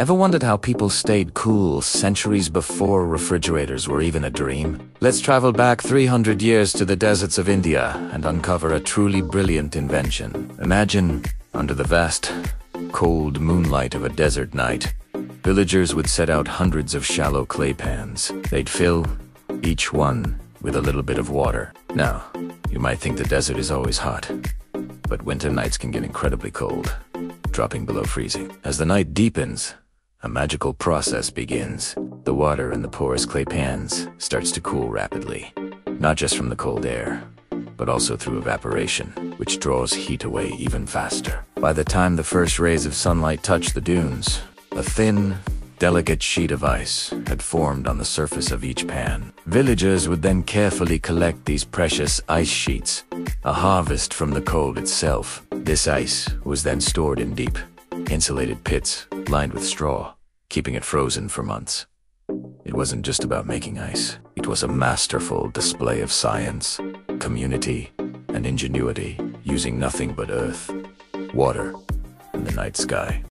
Ever wondered how people stayed cool centuries before refrigerators were even a dream? Let's travel back 300 years to the deserts of India and uncover a truly brilliant invention. Imagine, under the vast, cold moonlight of a desert night, villagers would set out hundreds of shallow clay pans. They'd fill each one with a little bit of water. Now, you might think the desert is always hot, but winter nights can get incredibly cold, dropping below freezing. As the night deepens, a magical process begins. The water in the porous clay pans starts to cool rapidly, not just from the cold air, but also through evaporation, which draws heat away even faster. By the time the first rays of sunlight touch the dunes, a thin, delicate sheet of ice had formed on the surface of each pan. Villagers would then carefully collect these precious ice sheets, a harvest from the cold itself. This ice was then stored in deep, insulated pits lined with straw, keeping it frozen for months. It wasn't just about making ice. It was a masterful display of science, community, and ingenuity, using nothing but earth, water, and the night sky.